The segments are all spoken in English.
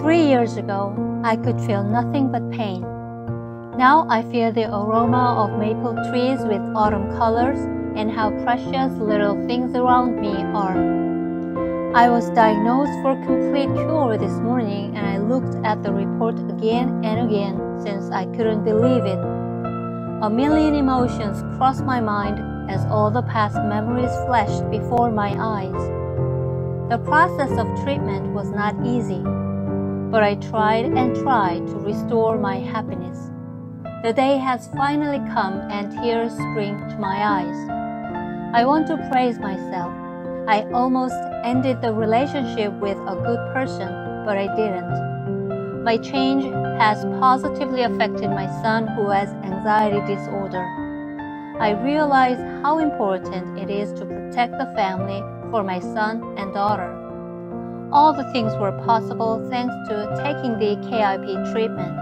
Three years ago, I could feel nothing but pain. Now I feel the aroma of maple trees with autumn colors and how precious little things around me are. I was diagnosed for complete cure this morning and I looked at the report again and again since I couldn't believe it. A million emotions crossed my mind as all the past memories flashed before my eyes. The process of treatment was not easy but I tried and tried to restore my happiness. The day has finally come and tears spring to my eyes. I want to praise myself. I almost ended the relationship with a good person, but I didn't. My change has positively affected my son who has anxiety disorder. I realize how important it is to protect the family for my son and daughter. All the things were possible thanks to taking the KIP treatment.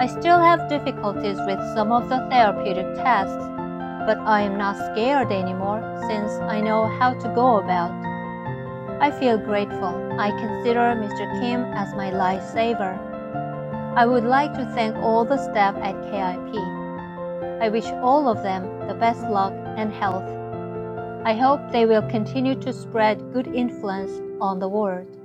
I still have difficulties with some of the therapeutic tasks, but I am not scared anymore since I know how to go about. I feel grateful. I consider Mr. Kim as my lifesaver. I would like to thank all the staff at KIP. I wish all of them the best luck and health. I hope they will continue to spread good influence on the world.